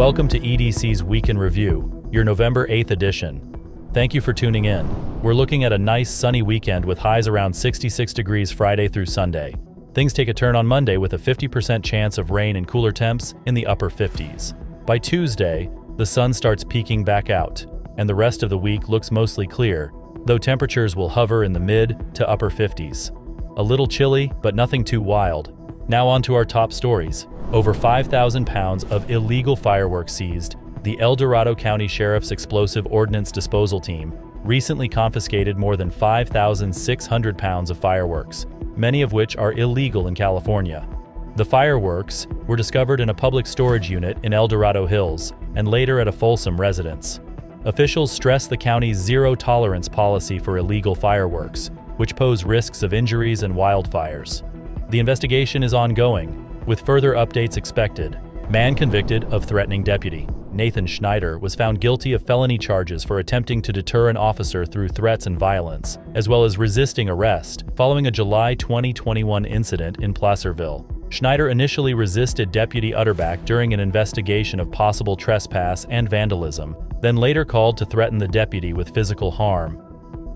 Welcome to EDC's Week in Review, your November 8th edition. Thank you for tuning in. We're looking at a nice sunny weekend with highs around 66 degrees Friday through Sunday. Things take a turn on Monday with a 50% chance of rain and cooler temps in the upper 50s. By Tuesday, the sun starts peeking back out, and the rest of the week looks mostly clear, though temperatures will hover in the mid to upper 50s. A little chilly, but nothing too wild. Now on to our top stories. Over 5,000 pounds of illegal fireworks seized, the El Dorado County Sheriff's Explosive Ordnance Disposal Team recently confiscated more than 5,600 pounds of fireworks, many of which are illegal in California. The fireworks were discovered in a public storage unit in El Dorado Hills and later at a Folsom residence. Officials stress the county's zero-tolerance policy for illegal fireworks, which pose risks of injuries and wildfires. The investigation is ongoing, with further updates expected. Man convicted of threatening deputy. Nathan Schneider was found guilty of felony charges for attempting to deter an officer through threats and violence, as well as resisting arrest, following a July 2021 incident in Placerville. Schneider initially resisted Deputy Utterback during an investigation of possible trespass and vandalism, then later called to threaten the deputy with physical harm.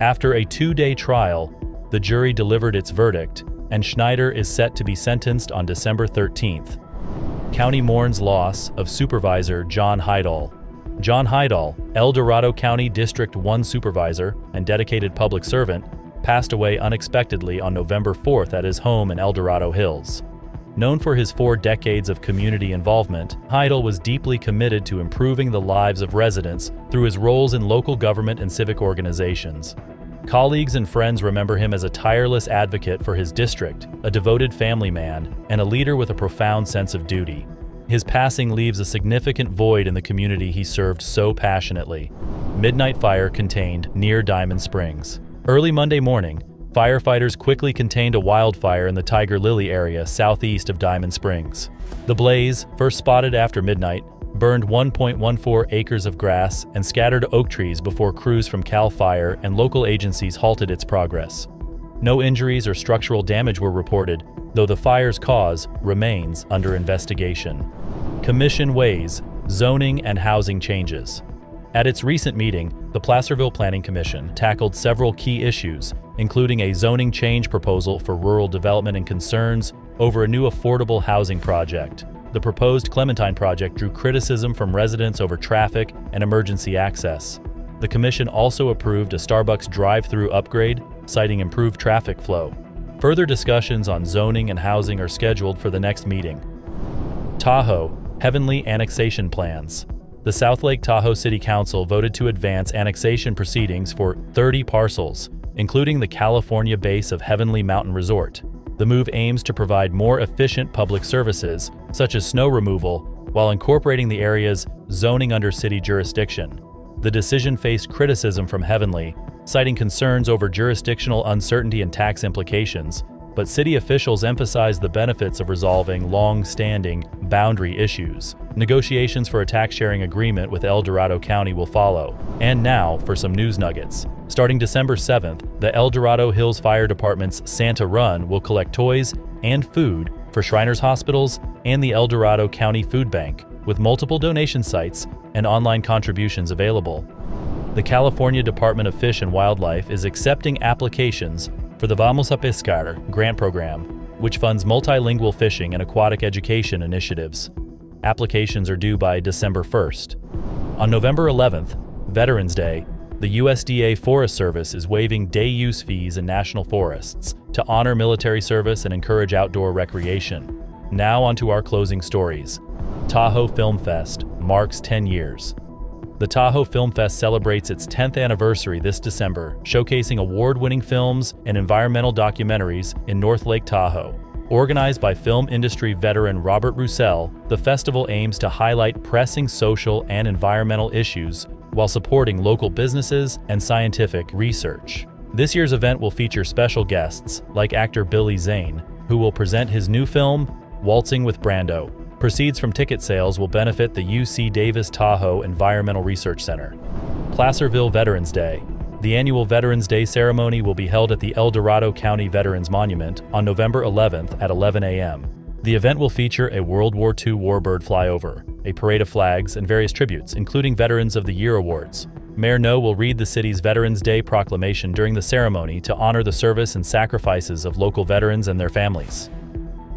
After a two-day trial, the jury delivered its verdict, and Schneider is set to be sentenced on December 13th. County mourns loss of Supervisor John Hidahl. John Hidahl, El Dorado County District 1 supervisor and dedicated public servant, passed away unexpectedly on November 4th at his home in El Dorado Hills. Known for his four decades of community involvement, Hidahl was deeply committed to improving the lives of residents through his roles in local government and civic organizations. Colleagues and friends remember him as a tireless advocate for his district, a devoted family man, and a leader with a profound sense of duty. His passing leaves a significant void in the community he served so passionately. Midnight fire contained near Diamond Springs. Early Monday morning, firefighters quickly contained a wildfire in the Tiger Lily area southeast of Diamond Springs. The blaze, first spotted after midnight, burned 1.14 acres of grass and scattered oak trees before crews from CAL FIRE and local agencies halted its progress. No injuries or structural damage were reported, though the fire's cause remains under investigation. Commission weighs zoning and housing changes. At its recent meeting, the Placerville Planning Commission tackled several key issues, including a zoning change proposal for rural development and concerns over a new affordable housing project, the proposed Clementine project drew criticism from residents over traffic and emergency access. The commission also approved a Starbucks drive-through upgrade, citing improved traffic flow. Further discussions on zoning and housing are scheduled for the next meeting. Tahoe, Heavenly Annexation Plans. The South Lake Tahoe City Council voted to advance annexation proceedings for 30 parcels, including the California base of Heavenly Mountain Resort. The move aims to provide more efficient public services, such as snow removal, while incorporating the area's zoning under city jurisdiction. The decision faced criticism from Heavenly, citing concerns over jurisdictional uncertainty and tax implications, but city officials emphasized the benefits of resolving long-standing boundary issues. Negotiations for a tax-sharing agreement with El Dorado County will follow. And now for some news nuggets. Starting December 7th, the El Dorado Hills Fire Department's Santa Run will collect toys and food for Shriners Hospitals and the El Dorado County Food Bank, with multiple donation sites and online contributions available. The California Department of Fish and Wildlife is accepting applications for the Vamos a Pescar grant program, which funds multilingual fishing and aquatic education initiatives. Applications are due by December 1st. On November 11th, Veterans Day, the USDA Forest Service is waiving day use fees in national forests to honor military service and encourage outdoor recreation. Now onto our closing stories. Tahoe Film Fest marks 10 years. The Tahoe Film Fest celebrates its 10th anniversary this December, showcasing award-winning films and environmental documentaries in North Lake Tahoe. Organized by film industry veteran Robert Roussel, the festival aims to highlight pressing social and environmental issues while supporting local businesses and scientific research. This year's event will feature special guests like actor Billy Zane, who will present his new film, Waltzing with Brando. Proceeds from ticket sales will benefit the UC Davis Tahoe Environmental Research Center. Placerville Veterans Day. The annual Veterans Day ceremony will be held at the El Dorado County Veterans Monument on November 11th at 11 a.m. The event will feature a World War II warbird flyover, a parade of flags, and various tributes, including Veterans of the Year awards. Mayor No will read the city's Veterans Day proclamation during the ceremony to honor the service and sacrifices of local veterans and their families.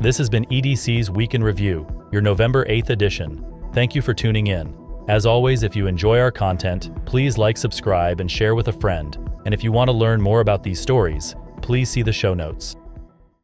This has been EDC's Week in Review, your November 8th edition. Thank you for tuning in. As always, if you enjoy our content, please like, subscribe, and share with a friend. And if you want to learn more about these stories, please see the show notes.